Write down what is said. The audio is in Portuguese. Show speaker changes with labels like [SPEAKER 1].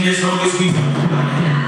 [SPEAKER 1] em questão 2020.